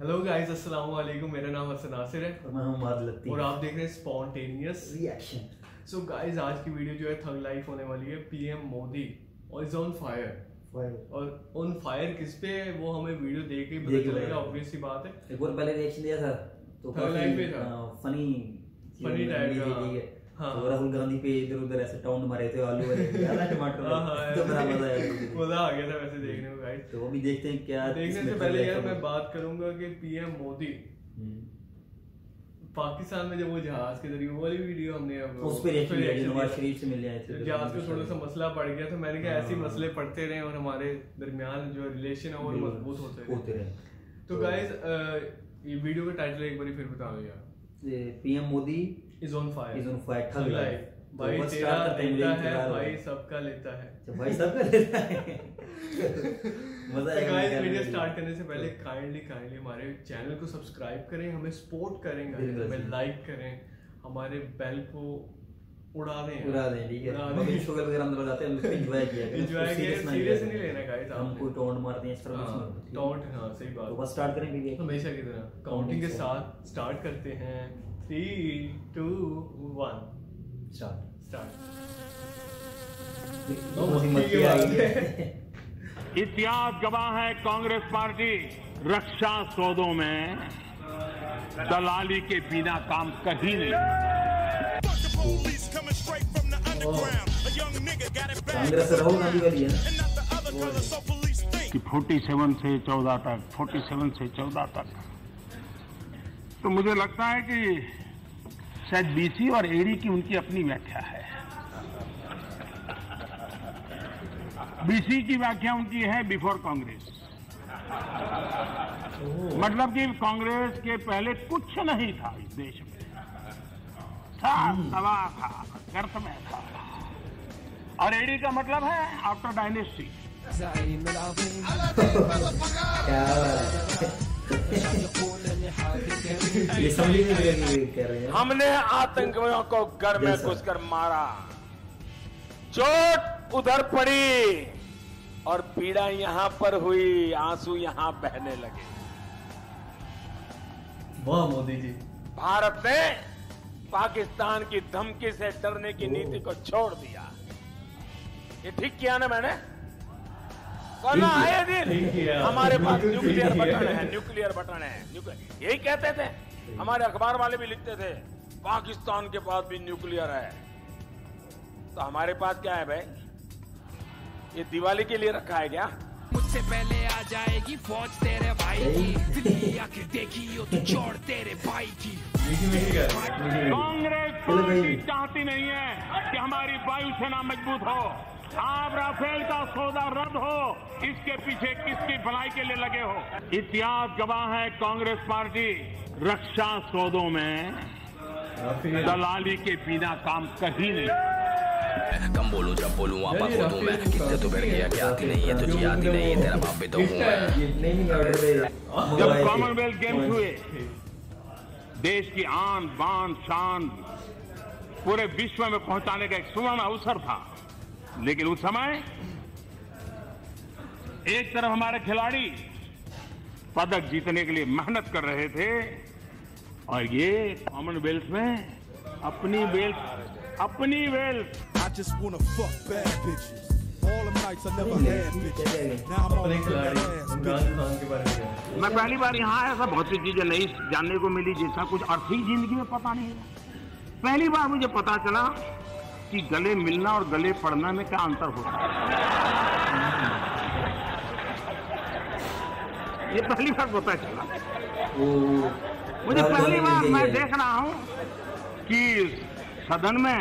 Hello guys अस्सलाम वालेकुम मेरा नाम हसन नासिर है। और मैं हूँ मार लत्ती और आप देख रहे हैं स्पॉन्टेनियस रिएक्शन सो गाइस आज की वीडियो जो है थग लाइफ होने वाली है पीएम मोदी और इज़ ऑन फायर और ऑन फायर किस पे है वो हमें वीडियो देख के पता चलेगा ऑब्वियस सी बात है। एक बार पहले रिएक्शन दिया था तो Third line पे था। फनी Funny type का, हाँ। तो राहुल गांधी पे इधर उधर ऐसे टाउन मारे थे आलू वाले। याद टमाटर हाँ, हाँ, तो बड़ा मज़ा आया। मज़ा आ गया था वैसे देखने में गाइस तो वो भी देखते हैं क्या देखने से पहले यार मैं बात करूँगा कि पीएम मोदी हम्म। पाकिस्तान में जब वो जहाज़ के ज़रिए वो वाली वीडियो हमने उस पे नवाज़ शरीफ से मिलने आए थे जहाज़ को थोड़ा सा मसला पड़ गया तो मैंने कहा ऐसे हाँ। मसले पड़ते रहे और हमारे दरमियान जो रिलेशन है वो मज़बूत होते होते रहे। तो गाइस ये वीडियो का टाइटल एक बार फिर बता दो यार PM Modi is on fire is on fire life तो भाई बस तेरा लेता है भाई सबका लेता है। अच्छा, भाई सब कर लेता है? मज़ा तो आएगा गाइस वीडियो स्टार्ट करने से पहले काइंडली काइंडली हमारे चैनल को सब्सक्राइब करें हमें सपोर्ट करें हमें लाइक करें हमारे बेल को उड़ा दें। उड़ा दें ठीक है। मगर। शुगर वगैरह अंदर जाते हैं हम उसको एंजॉय किया Enjoy उसको किया, लिया नहीं लेना guys हम आपने। टोंट मारते हैं इस तरह होता, ठीक है? सही तो बात बस स्टार्ट करें भी हमेशा की तरह काउंटिंग के साथ स्टार्ट करते हैं। इतिहास गवाह है कांग्रेस पार्टी रक्षा सौदों में। दलाली के बिना काम कहीं नहीं। कांग्रेस फोर्टी सेवन से चौदह तक फोर्टी सेवन से चौदह तक। तो मुझे लगता है कि शायद बीसी और एडी की उनकी अपनी व्याख्या है। बीसी की व्याख्या उनकी है बिफोर कांग्रेस। मतलब कि कांग्रेस के पहले कुछ नहीं था इस देश में। था दवा था गर्त में था। और एडी का मतलब है आफ्टर डायनेस्टी क्या ये समझ नहीं लगा कि रहे हैं। हमने आतंकवादियों को घर में। घुसकर मारा। चोट उधर पड़ी और पीड़ा यहाँ पर हुई आँसू यहाँ बहने लगे। वाह मोदी जी। भारत ने पाकिस्तान की धमकी से डरने की नीति को छोड़ दिया। ये ठीक किया ना मैंने? कौन ठीक आए दिन। हमारे पास न्यूक्लियर बटन है न्यूक्लियर बटन है। न्यूक्लियर यही कहते थे। हमारे अखबार वाले भी लिखते थे पाकिस्तान के पास भी न्यूक्लियर है। तो हमारे पास क्या है भाई? ये दिवाली के लिए रखा है क्या? मुझसे पहले आ जाएगी फौज तेरे भाई की। दिल्ली आके देखी हो तो छोड़ तेरे भाई की। कांग्रेस चाहती नहीं है कि हमारी वायुसेना मज़बूत हो। आप राफेल का सौदा रद्द हो। इसके पीछे किसकी भलाई के लिए लगे हो? इतिहास गवाह है कांग्रेस पार्टी। रक्षा सौदों में दलाली के बिना काम कहीं नहीं। कम बोलूँ जब बोलूँ आपा खो दूँ मैं। कितने तो बैठ गया कि आती नहीं है तुझे आती नहीं है तेरा बाप भी तो हूँ जब कॉमनवेल्थ गेम्स हुए देश की आन बान शान पूरे विश्व में पहुँचाने का एक सुवर्ण अवसर था। लेकिन उस समय एक तरफ़ हमारे खिलाड़ी पदक जीतने के लिए मेहनत कर रहे थे और ये कॉमनवेल्थ में अपनी वेल्थ अपनी wealth I just wanna fuck bad bitches. All them nights I never had bitches. Now I'm all अपने in खिलाड़ी the ass. इमरान खान के बारे में पहली बार यहाँ आया था बहुत सी चीज़ें नहीं जानने को मिली जिसका कुछ अर्थ ज़िंदगी में पता नहीं पहली बार मुझे पता चला कि गले मिलना और गले पड़ना में क्या अंतर होता है? ये पहली बार पता चला। मुझे पहली बार मैं देख रहा हूँ कि सदन में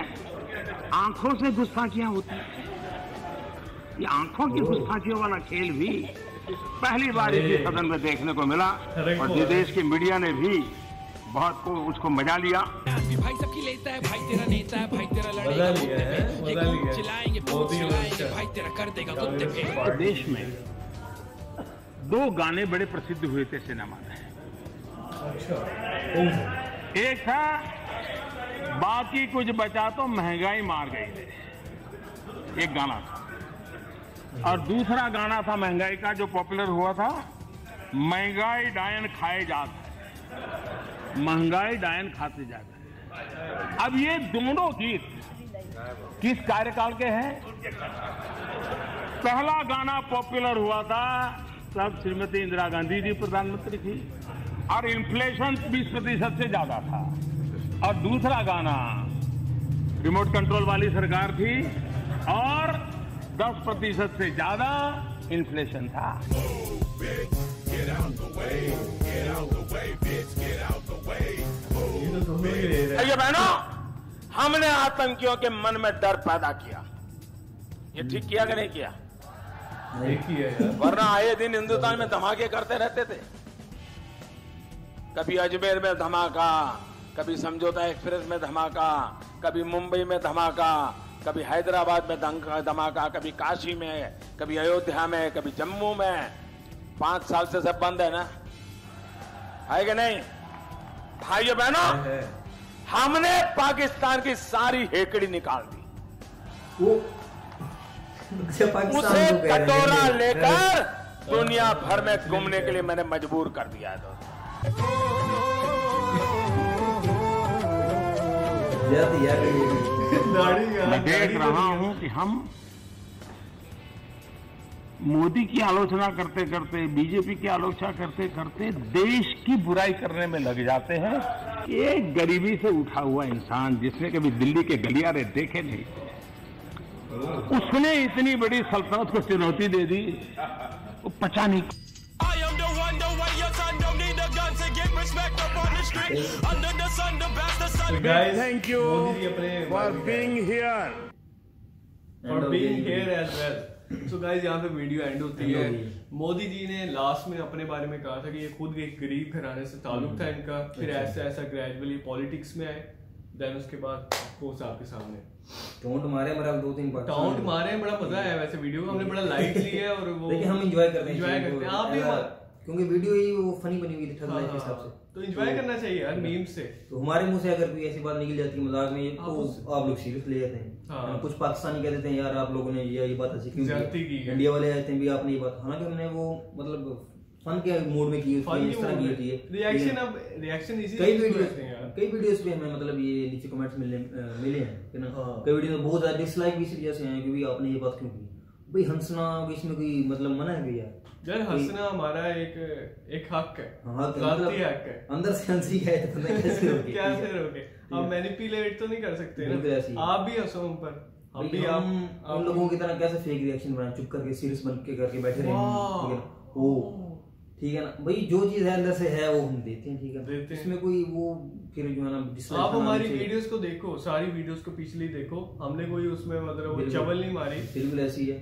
आँखों से गुस्ताखियाँ होती हैं। ये आँखों की गुस्ताखियों वाला खेल भी पहली बार इसी सदन में देखने को मिला और देश विदेश की मीडिया ने भी बहुत को उसको मज़ा लिया। भाई है भाई तेरा नेता है भाई तेरा लड़ेगा। लिया है, ये खूब चिल्लाएँगे खूब चिल्लाएँगे भाई तेरा कर देगा कुत्ते पे देश में दो गाने बड़े प्रसिद्ध हुए थे सिनेमा में। अच्छा एक था बाकी कुछ बचा तो महँगाई मार गई रे एक गाना था। और दूसरा गाना था महँगाई का जो पॉपुलर हुआ था महँगाई डायन खाए जाते। महँगाई डायन खाते जाते। अब ये दोनों गीत किस कार्यकाल के हैं? पहला गाना पॉपुलर हुआ था, तब श्रीमती इंदिरा गांधी जी प्रधानमंत्री थी, और इन्फ्लेशन 20 प्रतिशत से ज़्यादा था। और दूसरा गाना रिमोट कंट्रोल वाली सरकार थी, और 10 प्रतिशत से ज़्यादा इन्फ्लेशन था। रहे ये बहनों हमने आतंकियों के मन में डर पैदा किया। ये ठीक किया कि नहीं किया? हैं एक ही है यार। वरना आए दिन हिंदुस्तान में धमाके करते रहते थे। कभी अजमेर में धमाका कभी समझौता एक्सप्रेस में धमाका कभी मुंबई में धमाका कभी हैदराबाद में धमाका कभी काशी में कभी अयोध्या में कभी जम्मू में। पाँच साल से सब बंद है ना? है कि नहीं? भाइयों बहनों हमने पाकिस्तान की सारी हेकड़ी निकाल दी। वो उसे हैं। कटोरा लेकर दुनिया भर में घूमने के लिए मैंने मजबूर कर दिया है दोस्तों। मैं देख रहा हूँ कि हम मोदी की आलोचना करते करते बीजेपी की आलोचना करते करते देश की बुराई करने में लग जाते हैं। एक गरीबी से उठा हुआ इंसान जिसने कभी दिल्ली के गलियारे देखे नहीं। उसने इतनी बड़ी सल्तनत को चुनौती दे दी वो पचा नहीं। Thank you for being here for being here as well so guys यहाँ पे वीडियो एंड होती है। मोदी जी ने लास्ट में अपने बारे में कहा था कि ये खुद एक गरीब घराने से ताल्लुक था इनका। फिर अच्छा। ऐसा ऐसा ग्रेजुअली पॉलिटिक्स में आए। देन उसके बाद पोस्ट आपके सामने। टोंट मारे बड़ा दो तीन बार। टोंट मारे बड़ा मज़ा आया वैसे वीडियो को। हमने बड़ा लाइट लिया है और वो लेकिन हम एंजॉय करते हैं एंजॉय करते हैं। आप भी क्योंकि वीडियो ही वो फनी बनी हुई थी ठग हाँ, लाइफ के हाँ, हिसाब से। तो एंजॉय करना चाहिए यार मीम्स से। तो हमारे मुँह से अगर कोई ऐसी बात निकल जाती है मज़ाक में तो आप लोग सीरियस ले जाते हैं। हाँ। कुछ पाकिस्तानी कह देते हैं यार आप लोगों ने ये ये बात ऐसी क्यों की? इंडिया वाले आते हैं भी आपने ये बात हालाँकि हमने वो मतलब फन के मूड में की है इस तरह की होती है। रिएक्शन अब रिएक्शन इसी कई वीडियोस हैं कई वीडियोस पे हमें मतलब ये नीचे कमेंट्स मिले मिले हैं कि ना? हाँ। कई वीडियो में बहुत ज़्यादा डिसलाइक भी इस वजह से हैं कि भाई आपने ये बात क्यों की? भाई हंसना इसमें कोई मतलब मना है भैया यार हंसना हमारा एक एक हक है। हाँ, तो मतलब हक है। अंदर से हँसी है तो नहीं कैसे रोके क्या से रोके हम मैनिपुलेट तो नहीं कर सकते ना। आप भी हंसो हम पर। हम भी आप हम उन लोगों की तरह कैसे फेक रिएक्शन बना चुप करके सीरियस बन के करके बैठे रहे वाह। ठीक है ना? भाई जो चीज़ है अंदर से है वो हम देते हैं ठीक है देते हैं। इसमें कोई वो फिर जो है ना आप हमारी वीडियोस को देखो सारी वीडियोस को पिछली देखो। हमने कोई उसमें मतलब वो। चवल नहीं मारी। बिल्कुल ऐसी है।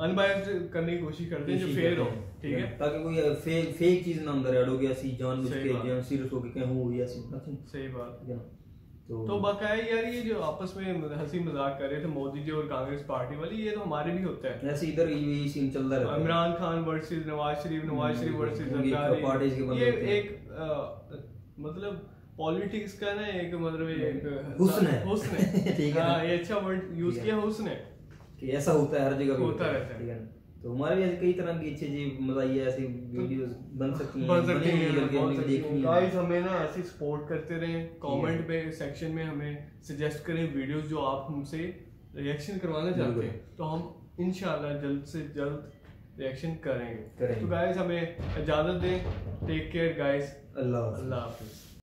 अनबायस्ड करने की कोशिश करते हैं जो फेयर हो ठीक है? ताकि कोई फेक फेक चीज़ ना अंदर ऐड हो गया ऐसी जान बुझ के सीरियस हो के कहीं हो या nothing, सही बात। है ना? तो तो बकाया यार ये जो आपस में हँसी मज़ाक कर रहे थे मोदी जी और कांग्रेस पार्टी वाली ये तो हमारे भी होता है। ऐसे इधर यही सीन चलता रहता है। इमरान खान वर्सेस नवाज़ शरीफ नवाज़ शरीफ वर्सेस जरदारी ये एक मतलब पॉलिटिक्स का ना एक मतलब एक हुस्न है। हुस्न है। ठीक है? हाँ, ये अच्छा वर्ड यूज़ किया हुस्न है। कि ऐसा होता है हर जगह होता रहता है। तो हमारे भी ऐसे कई तरह की अच्छी अच्छी मजाई ऐसी वीडियोस बन सकती हैं बन सकती हैं। गाइस हमें ना ऐसे सपोर्ट करते रहें कमेंट पे सेक्शन में हमें सजेस्ट करें वीडियोस जो आप हमसे रिएक्शन करवाना चाहते हैं। तो हम इंशाल्लाह जल्द से जल्द रिएक्शन करेंगे। करेंगे। तो गाइस हमें इजाज़त दें। टेक केयर गाइस अल्लाह अल्लाह हाफिज।